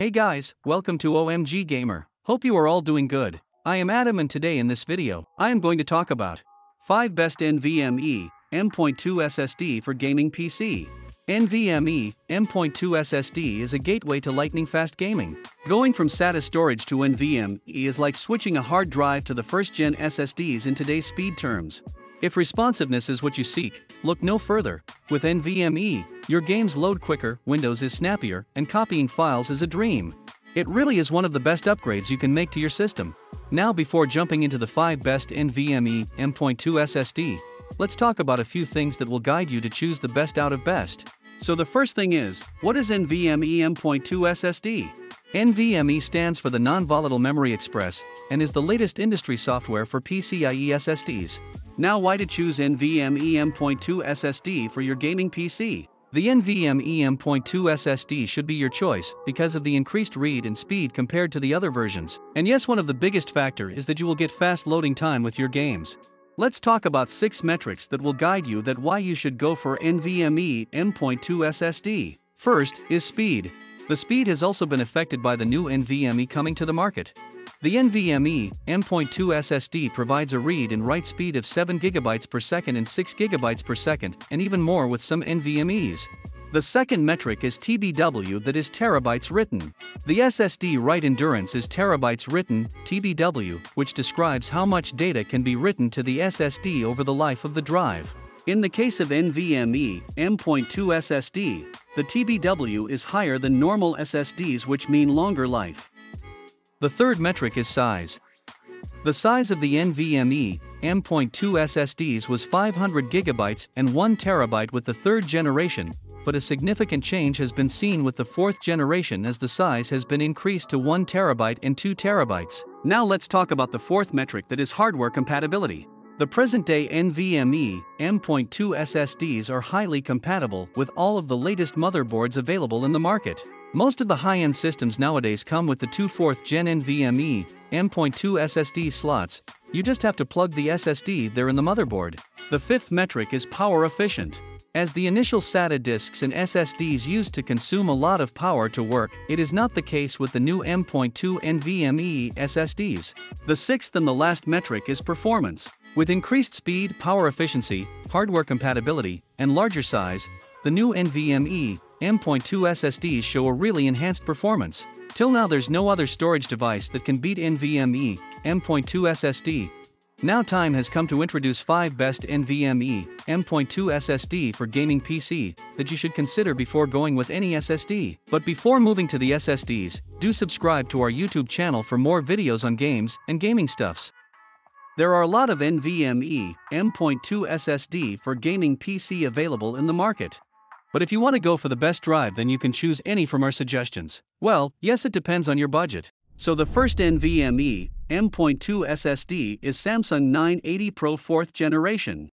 Hey guys, welcome to OMG Gamer. Hope you are all doing good. I am Adam and today in this video, I am going to talk about 5 best NVMe M.2 SSD for gaming PC. NVMe M.2 SSD is a gateway to lightning fast gaming. Going from SATA storage to NVMe is like switching a hard drive to the first gen SSDs in today's speed terms. If responsiveness is what you seek, look no further. With NVMe, your games load quicker, Windows is snappier, and copying files is a dream. It really is one of the best upgrades you can make to your system. Now before jumping into the 5 best NVMe M.2 SSD, let's talk about a few things that will guide you to choose the best out of best. So the first thing is, what is NVMe M.2 SSD? NVMe stands for the Non-Volatile Memory Express, and is the latest industry software for PCIe SSDs. Now why to choose NVMe M.2 SSD for your gaming PC? The NVMe M.2 SSD should be your choice because of the increased read and speed compared to the other versions. And yes one of the biggest factor is that you will get fast loading time with your games. Let's talk about 6 metrics that will guide you that why you should go for NVMe M.2 SSD. First is speed. The speed has also been affected by the new NVMe coming to the market. The NVMe M.2 SSD provides a read and write speed of 7 GB per second and 6 GB per second, and even more with some NVMe's. The second metric is TBW that is terabytes written. The SSD write endurance is terabytes written, TBW, which describes how much data can be written to the SSD over the life of the drive. In the case of NVMe M.2 SSD, the TBW is higher than normal SSDs which mean longer life. The third metric is size. The size of the NVMe M.2 SSDs was 500 GB and 1 TB with the third generation, but a significant change has been seen with the fourth generation as the size has been increased to 1 TB and 2 TB. Now let's talk about the fourth metric that is hardware compatibility. The present-day NVMe M.2 SSDs are highly compatible with all of the latest motherboards available in the market. Most of the high-end systems nowadays come with the 2 4th Gen NVMe M.2 SSD slots, you just have to plug the SSD there in the motherboard. The fifth metric is power efficient. As the initial SATA disks and SSDs used to consume a lot of power to work, it is not the case with the new M.2 NVMe SSDs. The sixth and the last metric is performance. With increased speed, power efficiency, hardware compatibility, and larger size, the new NVMe M.2 SSDs show a really enhanced performance. Till now there's no other storage device that can beat NVMe M.2 SSD. Now time has come to introduce 5 best NVMe M.2 SSD for gaming PC that you should consider before going with any SSD. But before moving to the SSDs, do subscribe to our YouTube channel for more videos on games and gaming stuffs. There are a lot of NVMe M.2 SSD for gaming PC available in the market. But if you want to go for the best drive then you can choose any from our suggestions. Well, yes it depends on your budget. So the first NVMe M.2 SSD is Samsung 980 Pro 4th generation.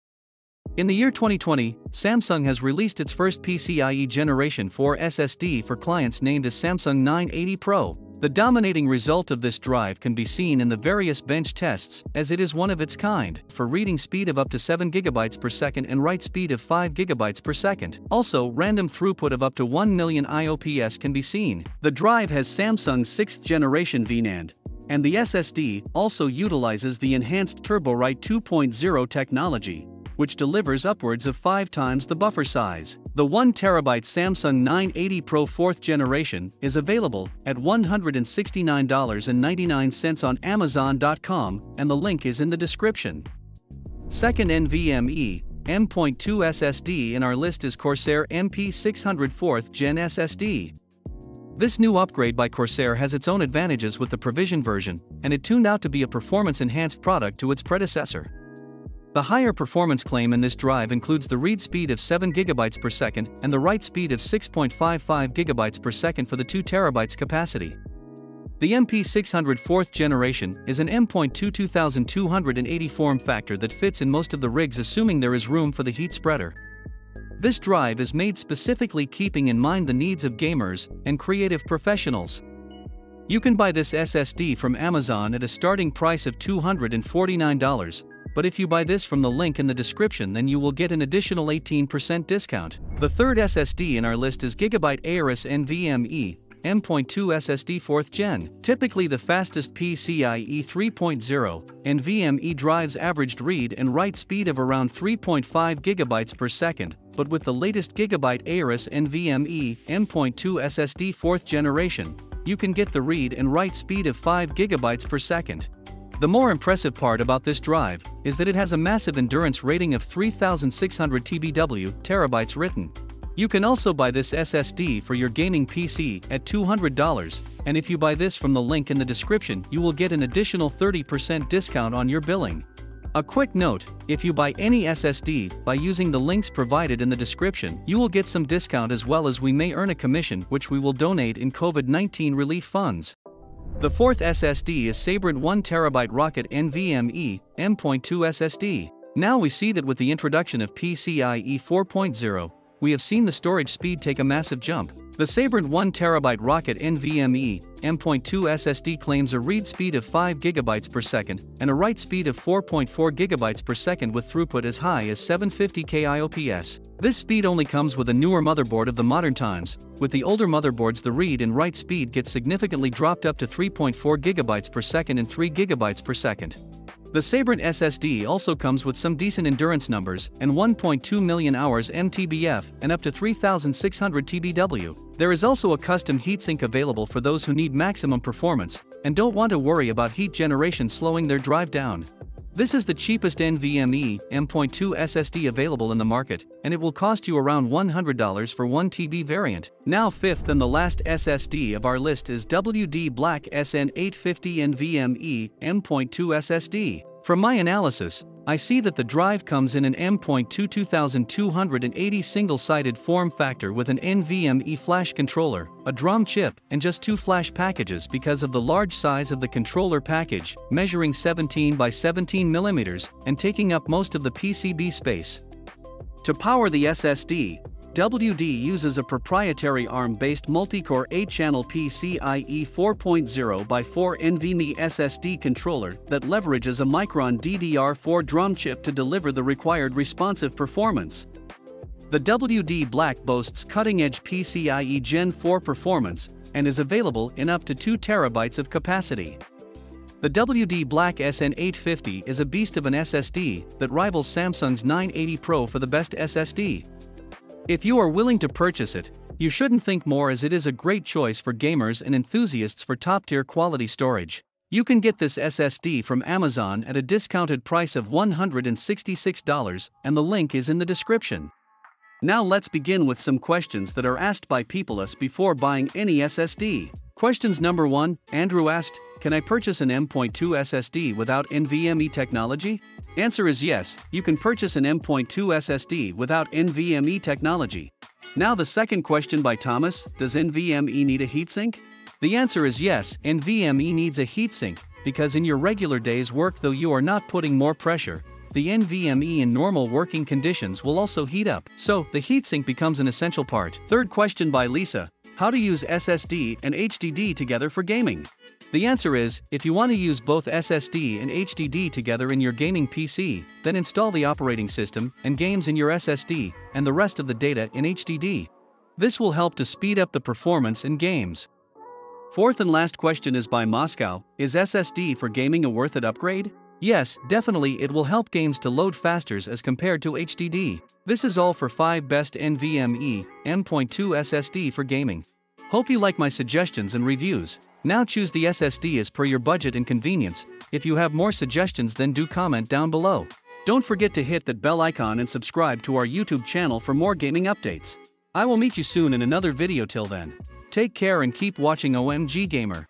In the year 2020, Samsung has released its first PCIe Generation 4 SSD for clients named as Samsung 980 Pro. The dominating result of this drive can be seen in the various bench tests, as it is one of its kind, for reading speed of up to 7 GB per second and write speed of 5 GB per second. Also, random throughput of up to 1 million IOPS can be seen. The drive has Samsung's 6th generation VNAND, and the SSD also utilizes the enhanced TurboWrite 2.0 technology, which delivers upwards of 5 times the buffer size. The 1TB Samsung 980 Pro 4th generation is available at $169.99 on Amazon.com and the link is in the description. Second NVMe M.2 SSD in our list is Corsair MP600 4th Gen SSD. This new upgrade by Corsair has its own advantages with the Provision version, and it turned out to be a performance-enhanced product to its predecessor. The higher performance claim in this drive includes the read speed of 7 GB per second and the write speed of 6.55 GB per second for the 2 TB capacity. The MP600 4th generation is an M.2 2280 form factor that fits in most of the rigs assuming there is room for the heat spreader. This drive is made specifically keeping in mind the needs of gamers and creative professionals. You can buy this SSD from Amazon at a starting price of $249, but if you buy this from the link in the description then you will get an additional 18% discount. The third SSD in our list is Gigabyte Aorus NVMe M.2 SSD 4th Gen. Typically the fastest PCIe 3.0 NVMe drives averaged read and write speed of around 3.5 GB per second, but with the latest Gigabyte Aorus NVMe M.2 SSD 4th generation, you can get the read and write speed of 5 GB per second. The more impressive part about this drive is that it has a massive endurance rating of 3600 TBW terabytes written. You can also buy this SSD for your gaming PC at $200, and if you buy this from the link in the description you will get an additional 30% discount on your billing. A quick note, if you buy any SSD by using the links provided in the description you will get some discount as well as we may earn a commission which we will donate in COVID-19 relief funds. The fourth SSD is Sabrent 1TB Rocket NVMe M.2 SSD. Now we see that with the introduction of PCIe 4.0, we have seen the storage speed take a massive jump. The Sabrent 1TB Rocket NVMe M.2 SSD claims a read speed of 5 GB per second and a write speed of 4.4 GB per second with throughput as high as 750K IOPS. This speed only comes with a newer motherboard of the modern times. With the older motherboards the read and write speed gets significantly dropped up to 3.4 GB per second and 3 GB per second. The Sabrent SSD also comes with some decent endurance numbers and 1.2 million hours MTBF and up to 3600 TBW. There is also a custom heatsink available for those who need maximum performance and don't want to worry about heat generation slowing their drive down. This is the cheapest NVMe M.2 SSD available in the market, and it will cost you around $100 for 1 TB variant. Now fifth and the last SSD of our list is WD Black SN850 NVMe M.2 SSD. From my analysis, I see that the drive comes in an M.2 2280 single-sided form factor with an NVMe flash controller, a DRAM chip, and just two flash packages because of the large size of the controller package, measuring 17 by 17 millimeters and taking up most of the PCB space. To power the SSD, WD uses a proprietary ARM-based multi-core 8-channel PCIe 4.0 by 4 NVMe SSD controller that leverages a Micron DDR4 DRAM chip to deliver the required responsive performance. The WD Black boasts cutting-edge PCIe Gen 4 performance and is available in up to 2 terabytes of capacity. The WD Black SN850 is a beast of an SSD that rivals Samsung's 980 Pro for the best SSD. If you are willing to purchase it, you shouldn't think more as it is a great choice for gamers and enthusiasts for top-tier quality storage. You can get this SSD from Amazon at a discounted price of $166 and the link is in the description. Now let's begin with some questions that are asked by people us before buying any SSD. Questions number 1, Andrew asked, can I purchase an M.2 SSD without NVMe technology? Answer is yes, you can purchase an M.2 SSD without NVMe technology. Now the second question by Thomas, does NVMe need a heatsink? The answer is yes, NVMe needs a heatsink, because in your regular day's work though you are not putting more pressure, the NVMe in normal working conditions will also heat up, so the heatsink becomes an essential part. Third question by Lisa, how to use SSD and HDD together for gaming? The answer is, if you want to use both SSD and HDD together in your gaming PC, then install the operating system and games in your SSD and the rest of the data in HDD. This will help to speed up the performance in games. Fourth and last question is by Moscow, is SSD for gaming a worth it upgrade? Yes, definitely it will help games to load faster as compared to HDD. This is all for 5 best NVMe M.2 SSD for gaming. Hope you like my suggestions and reviews. Now choose the SSD as per your budget and convenience. If you have more suggestions then do comment down below. Don't forget to hit that bell icon and subscribe to our YouTube channel for more gaming updates. I will meet you soon in another video till then. Take care and keep watching OMG Gamer.